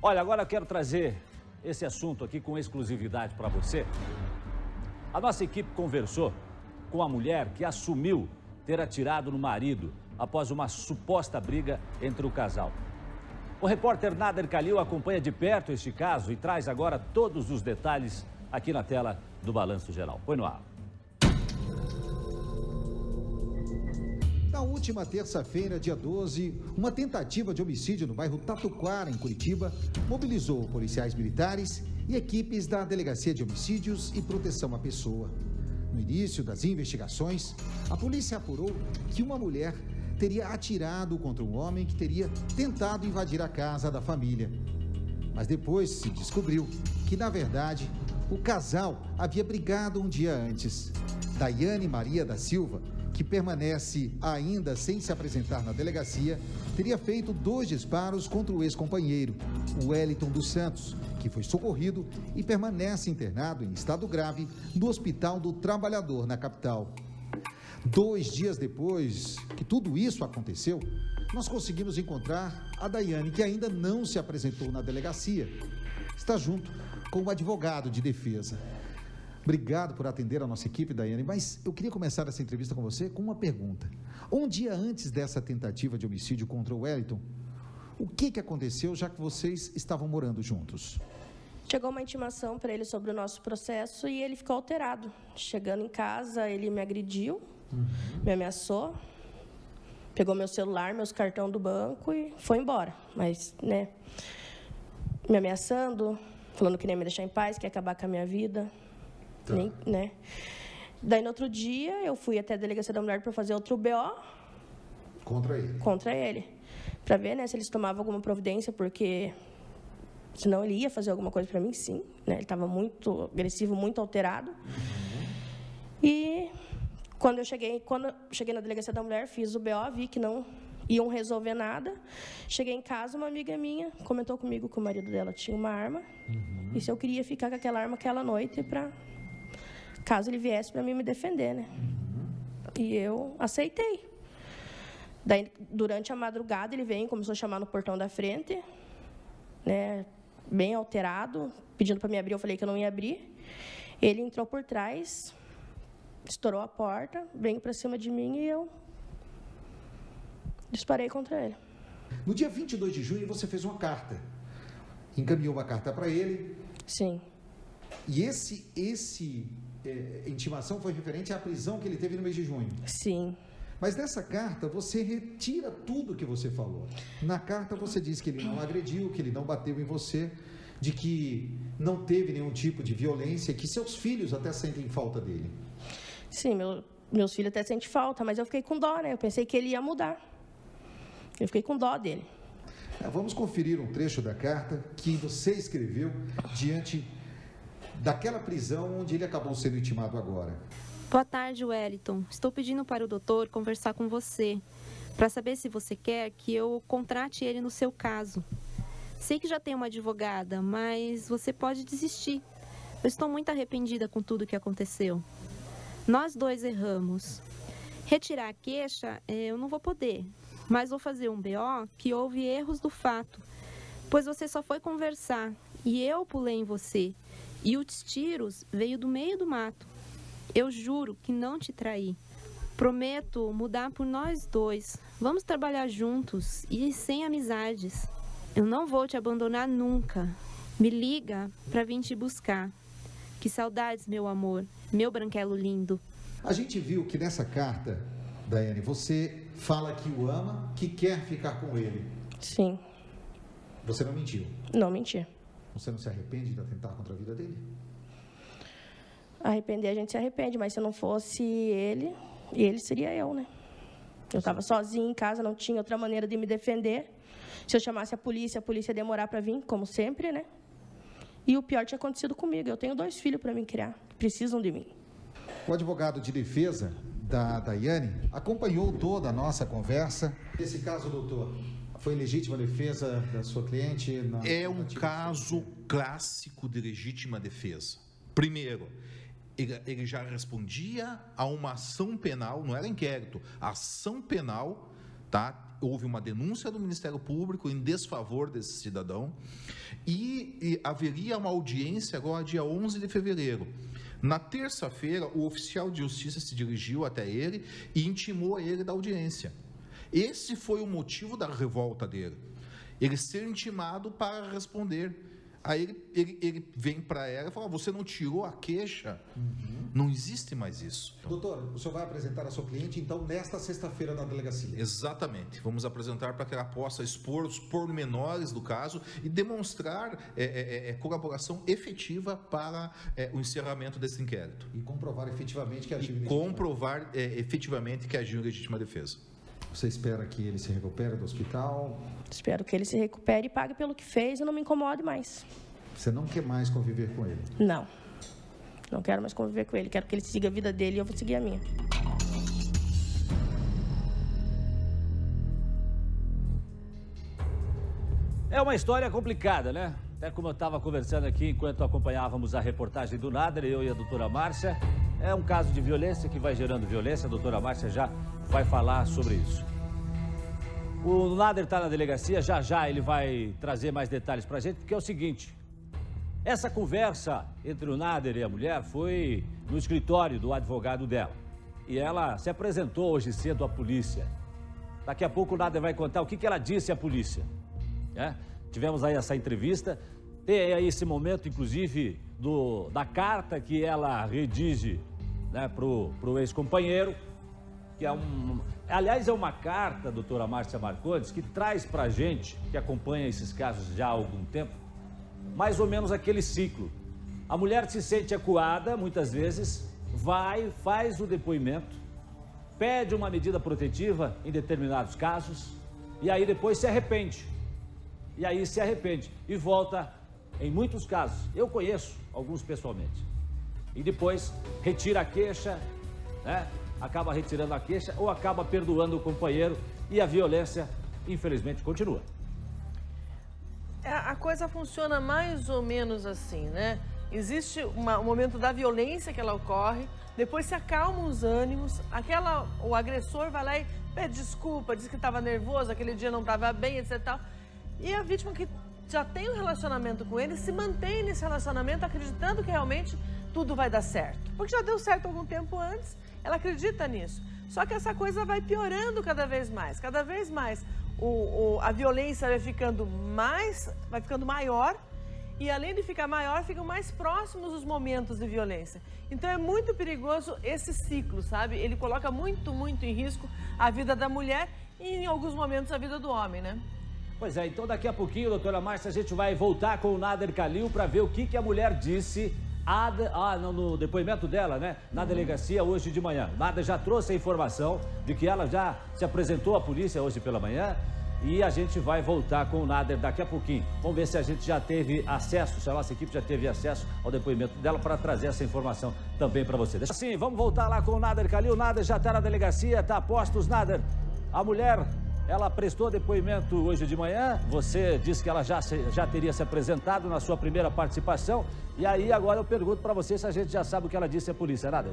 Olha, agora eu quero trazer esse assunto aqui com exclusividade para você. A nossa equipe conversou com a mulher que assumiu ter atirado no marido após uma suposta briga entre o casal. O repórter Nader Kalil acompanha de perto este caso e traz agora todos os detalhes aqui na tela do Balanço Geral. Põe no ar. Na última terça-feira, dia 12, uma tentativa de homicídio no bairro Tatuquara, em Curitiba, mobilizou policiais militares e equipes da Delegacia de Homicídios e Proteção à Pessoa. No início das investigações, a polícia apurou que uma mulher teria atirado contra um homem que teria tentado invadir a casa da família. Mas depois se descobriu que, na verdade, o casal havia brigado um dia antes. Daiane Maria da Silva, que permanece ainda sem se apresentar na delegacia, teria feito dois disparos contra o ex-companheiro, o Wellington dos Santos, que foi socorrido e permanece internado em estado grave no Hospital do Trabalhador, na capital. Dois dias depois que tudo isso aconteceu, nós conseguimos encontrar a Daiane, que ainda não se apresentou na delegacia. Está junto com o advogado de defesa. Obrigado por atender a nossa equipe, Daiane, mas eu queria começar essa entrevista com você com uma pergunta. Um dia antes dessa tentativa de homicídio contra o Wellington, o que, que aconteceu já que vocês estavam morando juntos? Chegou uma intimação para ele sobre o nosso processo e ele ficou alterado. Chegando em casa, ele me agrediu, uhum. me ameaçou, pegou meu celular, meus cartão do banco e foi embora. Mas, né, me ameaçando, falando que nem ia me deixar em paz, que ia acabar com a minha vida. Tá. Nem, né? Daí, no outro dia, eu fui até a delegacia da mulher para fazer outro BO. Contra ele? Contra ele. Para ver né, se eles tomavam alguma providência, porque senão ele ia fazer alguma coisa para mim, sim. Né? Ele estava muito agressivo, muito alterado. E quando eu cheguei, quando eu cheguei na delegacia da mulher, fiz o BO, vi que não iam resolver nada. Cheguei em casa, uma amiga minha comentou comigo que o marido dela tinha uma arma uhum. e se eu queria ficar com aquela arma aquela noite para caso ele viesse para mim me defender, né? E eu aceitei. Daí, durante a madrugada, ele veio, começou a chamar no portão da frente, né? Bem alterado, pedindo para me abrir. Eu falei que eu não ia abrir. Ele entrou por trás, estourou a porta, veio para cima de mim e eu disparei contra ele. No dia 22 de junho, você fez uma carta. Encaminhou uma carta para ele. Sim. E esse, esse é, intimação foi referente à prisão que ele teve no mês de junho. Sim. Mas nessa carta você retira tudo que você falou. Na carta você diz que ele não agrediu, que ele não bateu em você, de que não teve nenhum tipo de violência, que seus filhos até sentem falta dele. Sim, meu, meus filhos até sentem falta, mas eu fiquei com dó, né? Eu pensei que ele ia mudar. Eu fiquei com dó dele. É, vamos conferir um trecho da carta que você escreveu diante daquela prisão onde ele acabou sendo intimado agora. Boa tarde, Wellington. Estou pedindo para o doutor conversar com você, para saber se você quer que eu contrate ele no seu caso. Sei que já tem uma advogada, mas você pode desistir. Eu estou muito arrependida com tudo que aconteceu. Nós dois erramos. Retirar a queixa, eh, eu não vou poder, mas vou fazer um BO que houve erros do fato, pois você só foi conversar e eu pulei em você, e os tiros veio do meio do mato. Eu juro que não te traí. Prometo mudar por nós dois. Vamos trabalhar juntos e sem amizades. Eu não vou te abandonar nunca. Me liga para vir te buscar. Que saudades, meu amor, meu branquelo lindo. A gente viu que nessa carta, Daiane, você fala que o ama, que quer ficar com ele. Sim. Você não mentiu? Não menti. Você não se arrepende de atentar contra a vida dele? Arrepender, a gente se arrepende, mas se não fosse ele, ele seria eu, né? Eu estava sozinha em casa, não tinha outra maneira de me defender. Se eu chamasse a polícia, a polícia ia demorar para vir, como sempre, né? E o pior tinha acontecido comigo. Eu tenho dois filhos para me criar, que precisam de mim. O advogado de defesa da Daiane acompanhou toda a nossa conversa. Nesse caso, doutor, foi legítima defesa da sua cliente? é um caso clássico de legítima defesa. Primeiro, ele, ele já respondia a uma ação penal, não era inquérito, ação penal, tá? houve uma denúncia do Ministério Público em desfavor desse cidadão e, e haveria uma audiência agora dia 11 de fevereiro. Na terça-feira, o oficial de justiça se dirigiu até ele e intimou ele da audiência. Esse foi o motivo da revolta dele. Ele ser intimado para responder Aí ele, ele, ele vem para ela e fala: Você não tirou a queixa? Uhum. Não existe mais isso. Doutor, o senhor vai apresentar a sua cliente, então, nesta sexta-feira na delegacia? Exatamente. Vamos apresentar para que ela possa expor os pormenores do caso e demonstrar é, é, é, é colaboração efetiva para é, o encerramento desse inquérito. E comprovar efetivamente que agiu em legítima comprovar é, efetivamente que agiu em legítima defesa. Você espera que ele se recupere do hospital? Espero que ele se recupere e pague pelo que fez e não me incomode mais. Você não quer mais conviver com ele? Não. Não quero mais conviver com ele. Quero que ele siga a vida dele e eu vou seguir a minha. É uma história complicada, né? Até como eu estava conversando aqui enquanto acompanhávamos a reportagem do Nader, eu e a doutora Márcia, é um caso de violência que vai gerando violência. A doutora Márcia já vai falar sobre isso. O Nader está na delegacia, já já ele vai trazer mais detalhes para a gente, porque é o seguinte: essa conversa entre o Nader e a mulher foi no escritório do advogado dela. E ela se apresentou hoje cedo à polícia. Daqui a pouco o Nader vai contar o que, que ela disse à polícia. É? Tivemos aí essa entrevista, tem aí esse momento, inclusive, do, da carta que ela redige né, para o ex-companheiro que é um. Aliás, é uma carta, doutora Márcia Marcondes, que traz para a gente, que acompanha esses casos já há algum tempo, mais ou menos aquele ciclo. A mulher se sente acuada, muitas vezes, vai, faz o depoimento, pede uma medida protetiva em determinados casos, e aí depois se arrepende. E aí se arrepende e volta, em muitos casos, eu conheço alguns pessoalmente. E depois retira a queixa, né? acaba retirando a queixa ou acaba perdoando o companheiro e a violência, infelizmente, continua. É, a coisa funciona mais ou menos assim, né? Existe uma, um momento da violência que ela ocorre, depois se acalmam os ânimos, aquela, o agressor vai lá e pede desculpa, diz que estava nervoso, aquele dia não estava bem, etc. Tal, e a vítima que já tem um relacionamento com ele se mantém nesse relacionamento acreditando que realmente tudo vai dar certo. Porque já deu certo algum tempo antes ela acredita nisso. Só que essa coisa vai piorando cada vez mais, cada vez mais. O, o, a violência vai ficando mais, vai ficando maior e além de ficar maior, ficam mais próximos os momentos de violência. Então é muito perigoso esse ciclo, sabe? Ele coloca muito, muito em risco a vida da mulher e em alguns momentos a vida do homem, né? Pois é, então daqui a pouquinho, doutora Márcia, a gente vai voltar com o Nader Calil para ver o que, que a mulher disse Ada, ah, no, no depoimento dela, né, na delegacia hoje de manhã. Nada já trouxe a informação de que ela já se apresentou à polícia hoje pela manhã e a gente vai voltar com o Nader daqui a pouquinho. Vamos ver se a gente já teve acesso, se a nossa equipe já teve acesso ao depoimento dela para trazer essa informação também para você. Deixa assim, vamos voltar lá com o Nader Calil. O Nader já está na delegacia, está a postos, Nader. A mulher ela prestou depoimento hoje de manhã. Você disse que ela já, se, já teria se apresentado na sua primeira participação. E aí agora eu pergunto para você se a gente já sabe o que ela disse à polícia, nada?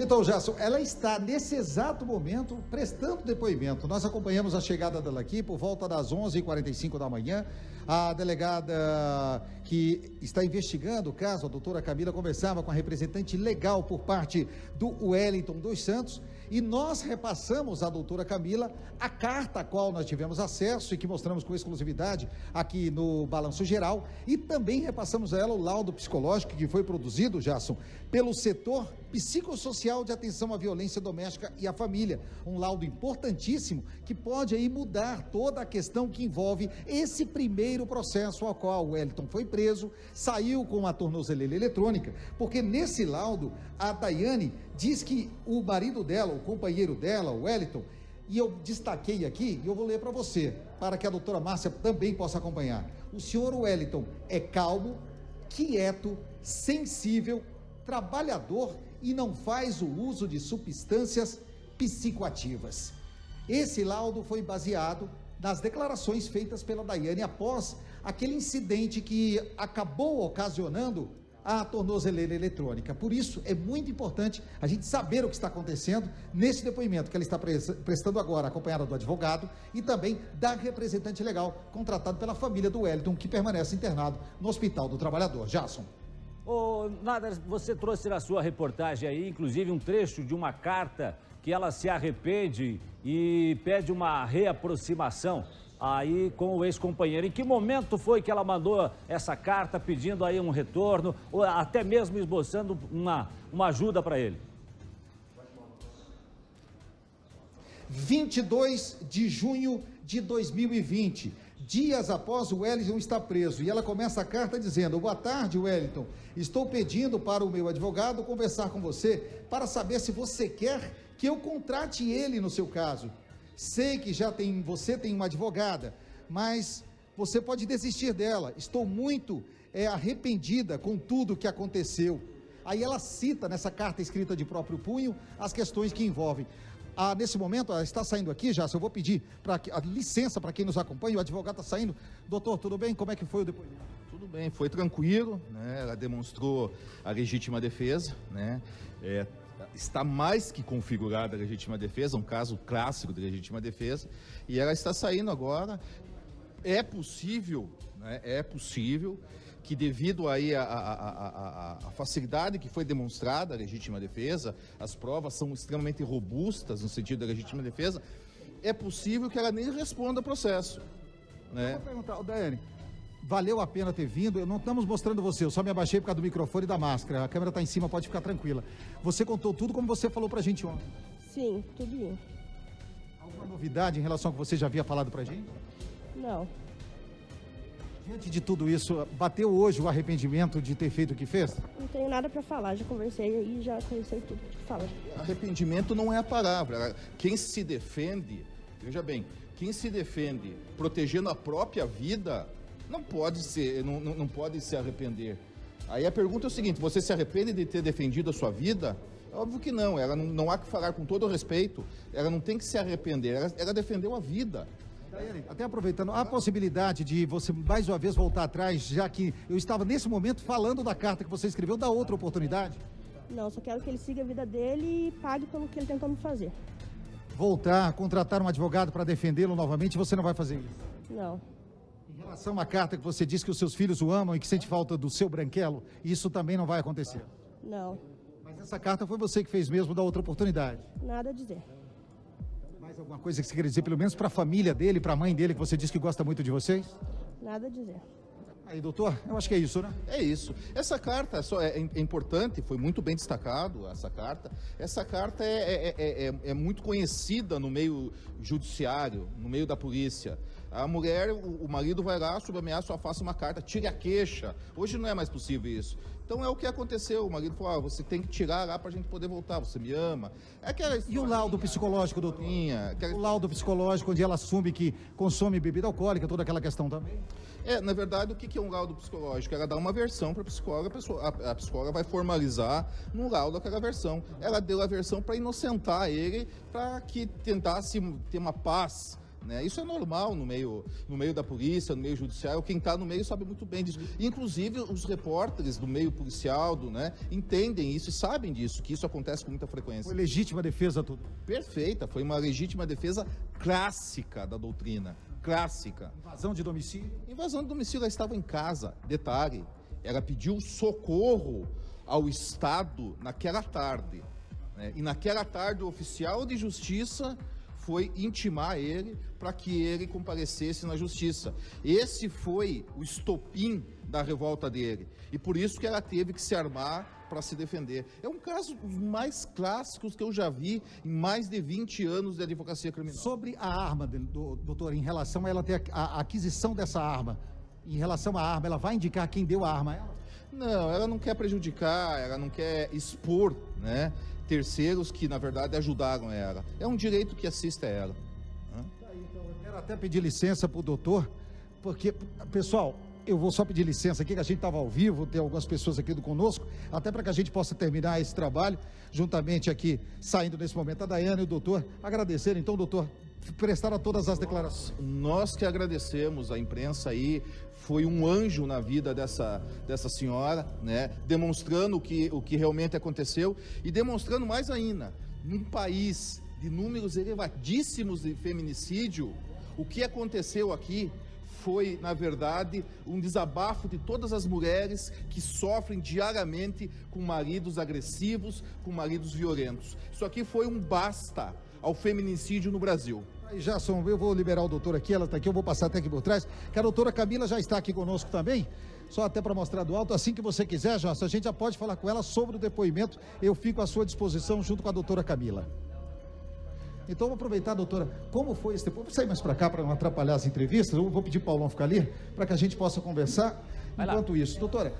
Então, Gerson, ela está nesse exato momento prestando depoimento. Nós acompanhamos a chegada dela aqui por volta das 11h45 da manhã. A delegada que está investigando o caso, a doutora Camila, conversava com a representante legal por parte do Wellington dos Santos e nós repassamos à doutora Camila a carta a qual nós tivemos acesso e que mostramos com exclusividade aqui no Balanço Geral e também repassamos a ela o laudo psicológico que foi produzido, Jason, pelo setor psicossocial de atenção à violência doméstica e à família. Um laudo importantíssimo que pode aí mudar toda a questão que envolve esse primeiro processo ao qual o Wellington foi preso, saiu com a tornozeleira eletrônica, porque nesse laudo a Daiane diz que o marido dela, o companheiro dela, o Wellington, e eu destaquei aqui, e eu vou ler para você, para que a doutora Márcia também possa acompanhar. O senhor Wellington é calmo, quieto, sensível, trabalhador e não faz o uso de substâncias psicoativas. Esse laudo foi baseado nas declarações feitas pela Daiane após aquele incidente que acabou ocasionando a tornozeleira eletrônica. Por isso, é muito importante a gente saber o que está acontecendo nesse depoimento que ela está prestando agora, acompanhada do advogado e também da representante legal contratado pela família do Wellington, que permanece internado no Hospital do Trabalhador. Jason. Ô, Nada, você trouxe na sua reportagem aí, inclusive, um trecho de uma carta que ela se arrepende e pede uma reaproximação aí com o ex-companheiro. Em que momento foi que ela mandou essa carta pedindo aí um retorno ou até mesmo esboçando uma, uma ajuda para ele? 22 de junho de 2020, dias após o Wellington estar preso. E ela começa a carta dizendo: Boa tarde, Wellington. Estou pedindo para o meu advogado conversar com você para saber se você quer que eu contrate ele no seu caso. Sei que já tem, você tem uma advogada, mas você pode desistir dela. Estou muito é, arrependida com tudo que aconteceu. Aí ela cita nessa carta escrita de próprio punho as questões que envolvem. Ah, nesse momento, ela está saindo aqui já, eu vou pedir pra, a licença para quem nos acompanha, o advogado está saindo. Doutor, tudo bem? Como é que foi o depoimento? Tudo bem, foi tranquilo, né? ela demonstrou a legítima defesa, né? É, está mais que configurada a legítima defesa, um caso clássico de legítima defesa, e ela está saindo agora. É possível, né, é possível que devido aí a, a, a, a, facilidade que foi demonstrada a legítima defesa, as provas são extremamente robustas no sentido da legítima defesa, é possível que ela nem responda ao processo. Né? Eu vou perguntar, Daiane, valeu a pena ter vindo. Não estamos mostrando você, eu só me abaixei por causa do microfone e da máscara. A câmera está em cima, pode ficar tranquila. Você contou tudo como você falou para a gente ontem. Sim, tudo. Alguma novidade em relação ao que você já havia falado para a gente? Não. Diante de tudo isso, bateu hoje o arrependimento de ter feito o que fez? Não tenho nada para falar, já conversei aí, já conheci tudo que fala. Arrependimento não é a palavra. Quem se defende, veja bem, quem se defende protegendo a própria vida não pode ser, não, não, não pode se arrepender. Aí a pergunta é o seguinte: você se arrepende de ter defendido a sua vida? É óbvio que não, ela não, não há que falar com todo o respeito, ela não tem que se arrepender, ela, ela defendeu a vida. Até aproveitando, há a possibilidade de você mais uma vez voltar atrás, já que eu estava nesse momento falando da carta que você escreveu, da outra oportunidade? Não, só quero que ele siga a vida dele e pague pelo que ele tentou me fazer. Voltar, contratar um advogado para defendê-lo novamente, você não vai fazer isso? Não relação à carta que você disse que os seus filhos o amam e que sente falta do seu branquelo, isso também não vai acontecer? Não. Mas essa carta foi você que fez mesmo da outra oportunidade? Nada a dizer. Mais alguma coisa que você queria dizer, pelo menos para a família dele, para a mãe dele, que você disse que gosta muito de vocês? Nada a dizer. Aí, doutor, eu acho que é isso, né? É isso. Essa carta só é, é importante, foi muito bem destacado essa carta. Essa carta é, é, é, é muito conhecida no meio judiciário, no meio da polícia. A mulher, o, o marido vai lá, sob ameaça, só faça uma carta, tire a queixa. Hoje não é mais possível isso. Então é o que aconteceu. O marido falou: ah, você tem que tirar lá para a gente poder voltar. Você me ama. É aquela e o laudo psicológico, doutor? Aquela... O laudo psicológico, onde ela assume que consome bebida alcoólica, toda aquela questão também? É, na verdade, o que é um laudo psicológico? Ela dá uma versão para a psicóloga, a psicóloga vai formalizar no laudo aquela versão. Ela deu a versão para inocentar ele, para que tentasse ter uma paz né? Isso é normal no meio, no meio da polícia, no meio judiciário. Quem está no meio sabe muito bem disso. Inclusive, os repórteres do meio policial do, né, entendem isso e sabem disso, que isso acontece com muita frequência. Foi legítima defesa tudo? Perfeita, foi uma legítima defesa clássica da doutrina. Clássica. Invasão de domicílio? Invasão de domicílio, ela estava em casa. Detalhe, ela pediu socorro ao Estado naquela tarde. Né? E naquela tarde, o oficial de justiça foi intimar ele para que ele comparecesse na justiça. Esse foi o estopim da revolta dele. E por isso que ela teve que se armar para se defender. É um caso dos mais clássicos que eu já vi em mais de 20 anos de advocacia criminal. Sobre a arma, do, doutor, em relação a ela ter a aquisição dessa arma, em relação à arma, ela vai indicar quem deu a arma a ela? Não, ela não quer prejudicar, ela não quer expor, né? Terceiros que, na verdade, ajudaram ela. É um direito que assiste a ela. Então, eu quero até pedir licença para o doutor, porque, pessoal, eu vou só pedir licença aqui, que a gente estava ao vivo, tem algumas pessoas aqui do conosco, até para que a gente possa terminar esse trabalho, juntamente aqui, saindo nesse momento, a Daiane e o doutor, agradecer, então, doutor, prestaram todas as declarações. Nós que agradecemos a imprensa aí, foi um anjo na vida dessa, dessa senhora, né? Demonstrando o que, o que realmente aconteceu e demonstrando mais ainda, num país de números elevadíssimos de feminicídio, o que aconteceu aqui foi, na verdade, um desabafo de todas as mulheres que sofrem diariamente com maridos agressivos, com maridos violentos. Isso aqui foi um basta ao feminicídio no Brasil. Aí, Jason, eu vou liberar o doutor aqui, ela está aqui, eu vou passar até aqui por trás, que a doutora Camila já está aqui conosco também, só até para mostrar do alto, assim que você quiser, Jason, a gente já pode falar com ela sobre o depoimento, eu fico à sua disposição junto com a doutora Camila. Então, vou aproveitar, doutora, como foi esse depoimento? Vou sair mais para cá para não atrapalhar as entrevistas, eu vou pedir para o Paulão ficar ali, para que a gente possa conversar. Enquanto isso, doutora,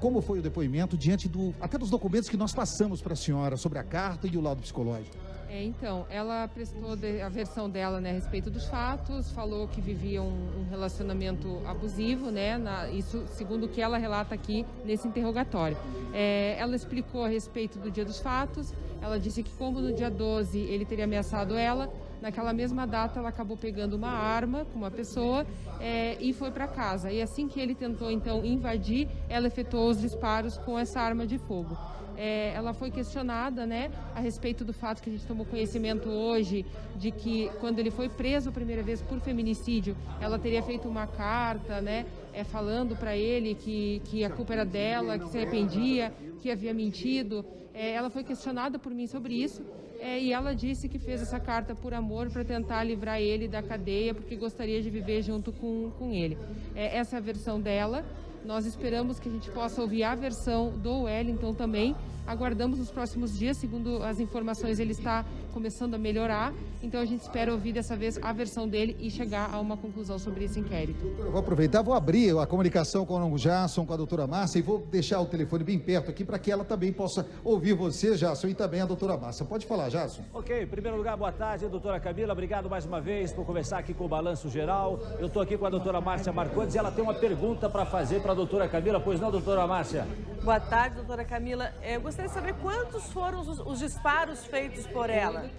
como foi o depoimento diante do, até dos documentos que nós passamos para a senhora sobre a carta e o laudo psicológico? É, então, ela prestou a versão dela né, a respeito dos fatos, falou que vivia um, um relacionamento abusivo, né, na, isso segundo o que ela relata aqui nesse interrogatório. É, ela explicou a respeito do dia dos fatos, ela disse que como no dia 12 ele teria ameaçado ela, naquela mesma data ela acabou pegando uma arma com uma pessoa é, e foi para casa. E assim que ele tentou então invadir, ela efetuou os disparos com essa arma de fogo é, ela foi questionada né, a respeito do fato que a gente tomou conhecimento hoje de que quando ele foi preso a primeira vez por feminicídio, ela teria feito uma carta né, é, falando para ele que, que a culpa era dela, que se arrependia, que havia mentido. É, ela foi questionada por mim sobre isso é, e ela disse que fez essa carta por amor para tentar livrar ele da cadeia porque gostaria de viver junto com, com ele. É, essa é a versão dela. Nós esperamos que a gente possa ouvir a versão do Wellington também. Aguardamos nos próximos dias, segundo as informações, ele está começando a melhorar. Então a gente espera ouvir dessa vez a versão dele e chegar a uma conclusão sobre esse inquérito. Eu vou aproveitar, vou abrir a comunicação com o Jasson, com a doutora Márcia e vou deixar o telefone bem perto aqui para que ela também possa ouvir você, Jasson, e também a doutora Márcia. Pode falar, Jasson. Ok, em primeiro lugar, boa tarde, doutora Camila. Obrigado mais uma vez por conversar aqui com o Balanço Geral. Eu estou aqui com a doutora Márcia Marcondes e ela tem uma pergunta para fazer para a doutora Camila. Pois não, doutora Márcia? Boa tarde, doutora Camila. É, eu gostaria de saber quantos foram os, os disparos feitos por ela.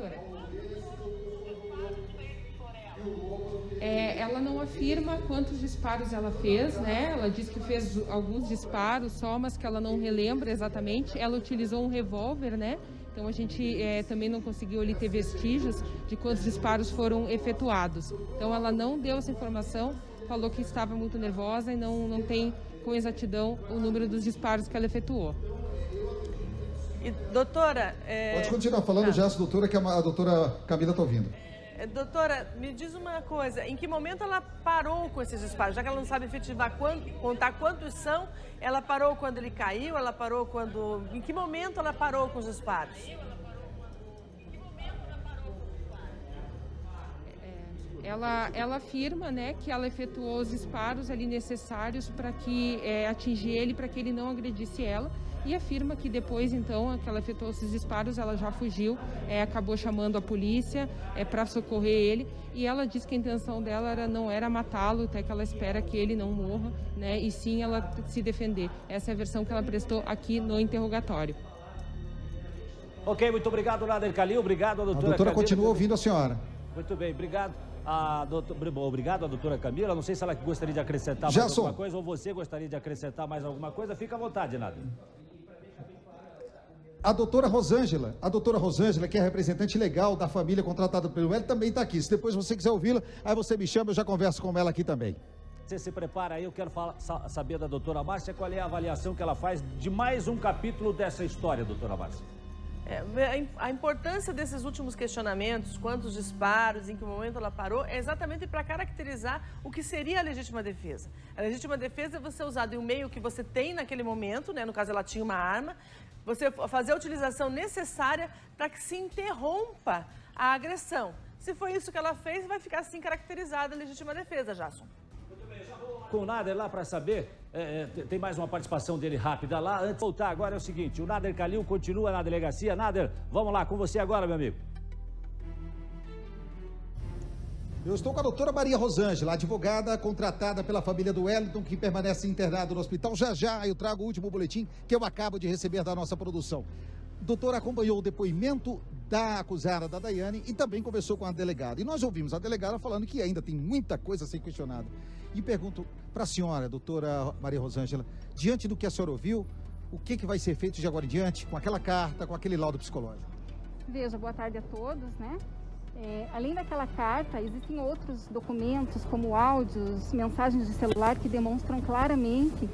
É, ela não afirma quantos disparos ela fez, né? Ela diz que fez alguns disparos só, mas que ela não relembra exatamente. Ela utilizou um revólver, né? Então a gente é, também não conseguiu ali ter vestígios de quantos disparos foram efetuados. Então ela não deu essa informação, falou que estava muito nervosa e não, não tem com exatidão o número dos disparos que ela efetuou. E, doutora. É... Pode continuar falando ah. já, doutora, que a doutora Camila está ouvindo. É, doutora, me diz uma coisa, em que momento ela parou com esses disparos? Já que ela não sabe efetivar quanto, contar quantos são, ela parou quando ele caiu, ela parou quando... Em que momento ela parou com os disparos? Ela, ela afirma né, que ela efetuou os disparos ali necessários para que é, atingir ele, para que ele não agredisse ela e afirma que depois, então, que ela efetuou esses disparos, ela já fugiu, é, acabou chamando a polícia é, para socorrer ele e ela diz que a intenção dela era, não era matá-lo, até que ela espera que ele não morra, né, e sim ela se defender. Essa é a versão que ela prestou aqui no interrogatório. Ok, muito obrigado, Nader Calil. Obrigado, doutora. A doutora continua ouvindo a senhora. Muito bem, obrigado. A obrigado, doutora Camila. Não sei se ela gostaria de acrescentar mais alguma coisa ou você gostaria de acrescentar mais alguma coisa. Fica à vontade, Nader a doutora Rosângela, a doutora Rosângela, que é representante legal da família contratada pelo L, também está aqui. Se depois você quiser ouvi-la, aí você me chama, eu já converso com ela aqui também. Você se prepara aí, eu quero falar, saber da doutora Márcia qual é a avaliação que ela faz de mais um capítulo dessa história, doutora Márcia. É, a importância desses últimos questionamentos, quantos disparos, em que momento ela parou, é exatamente para caracterizar o que seria a legítima defesa. A legítima defesa é você usar um meio que você tem naquele momento, né? no caso ela tinha uma arma, você fazer a utilização necessária para que se interrompa a agressão. Se foi isso que ela fez, vai ficar assim caracterizada a legítima defesa, Jason. Com o Nader lá para saber, é, é tem mais uma participação dele rápida lá. Antes de voltar agora é o seguinte, o Nader Calil continua na delegacia. Nader, vamos lá, com você agora, meu amigo. Eu estou com a doutora Maria Rosângela, advogada contratada pela família do Wellington, que permanece internado no hospital. Já já eu trago o último boletim que eu acabo de receber da nossa produção. O doutor acompanhou o depoimento da acusada, da Daiane, e também conversou com a delegada. E nós ouvimos a delegada falando que ainda tem muita coisa a ser questionada. E pergunto para a senhora, doutora Maria Rosângela, diante do que a senhora ouviu, o que, que vai ser feito de agora em diante com aquela carta, com aquele laudo psicológico? Veja, boa tarde a todos, né? É, além daquela carta, existem outros documentos, como áudios, mensagens de celular, que demonstram claramente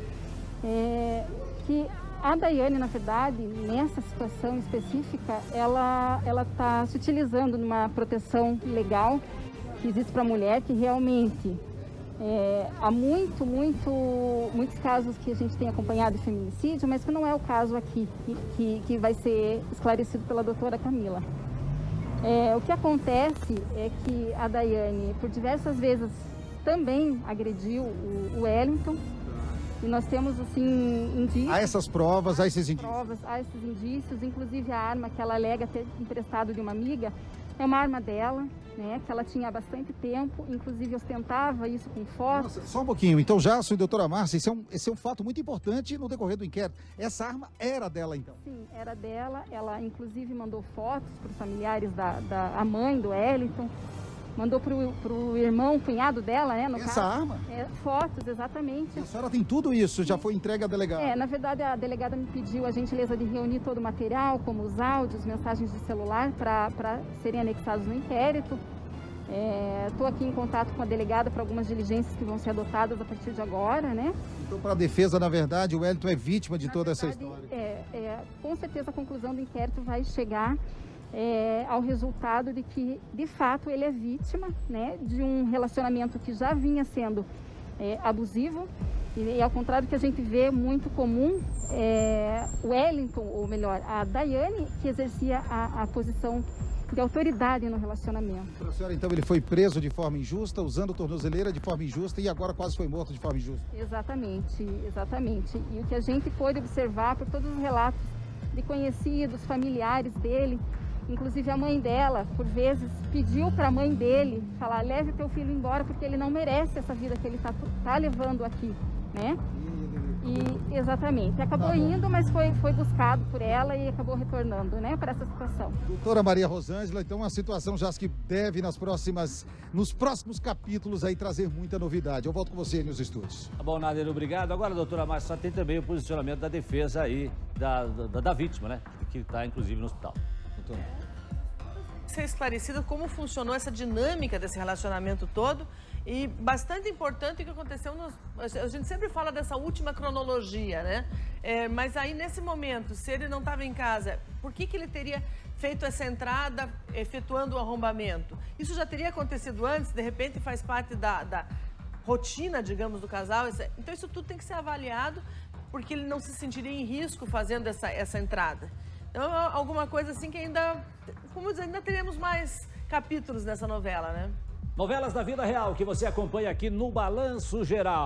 é, que a Daiane, na verdade, nessa situação específica, ela está se utilizando numa proteção legal que existe para a mulher, que realmente é, há muito, muito, muitos casos que a gente tem acompanhado de feminicídio, mas que não é o caso aqui, que, que vai ser esclarecido pela doutora Camila. É, o que acontece é que a Daiane, por diversas vezes, também agrediu o, o Wellington. E nós temos, assim, indícios... Há essas provas, há esses indícios? Provas, há esses indícios, inclusive a arma que ela alega ter emprestado de uma amiga, é uma arma dela, né, que ela tinha há bastante tempo, inclusive ostentava isso com fotos. Nossa, só um pouquinho. Então, já, senhora doutora Márcia, esse é, um, esse é um fato muito importante no decorrer do inquérito. Essa arma era dela, então? Sim, era dela. Ela, inclusive, mandou fotos para os familiares da, da a mãe do Wellington mandou pro, pro irmão, cunhado dela, né? Essa caso. arma? É, fotos, exatamente. A senhora tem tudo isso, já foi entregue à delegada? É, na verdade a delegada me pediu a gentileza de reunir todo o material, como os áudios, mensagens de celular, para serem anexados no inquérito. Estou é, aqui em contato com a delegada para algumas diligências que vão ser adotadas a partir de agora, né? Então, para a defesa, na verdade, o Wellington é vítima de na toda verdade, essa história. É, é, com certeza a conclusão do inquérito vai chegar é, ao resultado de que, de fato, ele é vítima né, de um relacionamento que já vinha sendo é, abusivo. E, e, ao contrário do que a gente vê muito comum, é, o Wellington, ou melhor, a Daiane, que exercia a, a posição de autoridade no relacionamento. Para a senhora, então, ele foi preso de forma injusta, usando tornozeleira de forma injusta e agora quase foi morto de forma injusta. Exatamente, exatamente. E o que a gente pôde observar por todos os relatos de conhecidos, familiares dele, Inclusive a mãe dela, por vezes, pediu para a mãe dele falar: leve teu filho embora porque ele não merece essa vida que ele está tá levando aqui, né? E exatamente, acabou tá indo, mas foi, foi buscado por ela e acabou retornando, né, para essa situação. Doutora Maria Rosângela, então uma situação já que deve nas próximas, nos próximos capítulos aí trazer muita novidade. Eu volto com você nos estúdios. Tá bom, Nader, obrigado. Agora, doutora Márcia, só tem também o posicionamento da defesa aí da, da, da vítima, né, que está inclusive no hospital. Doutora ser esclarecida como funcionou essa dinâmica desse relacionamento todo e bastante importante o que aconteceu. Nos, a gente sempre fala dessa última cronologia, né? É, mas aí, nesse momento, se ele não estava em casa, por que, que ele teria feito essa entrada efetuando o arrombamento? Isso já teria acontecido antes, de repente faz parte da, da rotina, digamos, do casal. Então, isso tudo tem que ser avaliado, porque ele não se sentiria em risco fazendo essa, essa entrada. Então, alguma coisa assim que ainda, como dizer, ainda teremos mais capítulos nessa novela, né? Novelas da vida real que você acompanha aqui no Balanço Geral.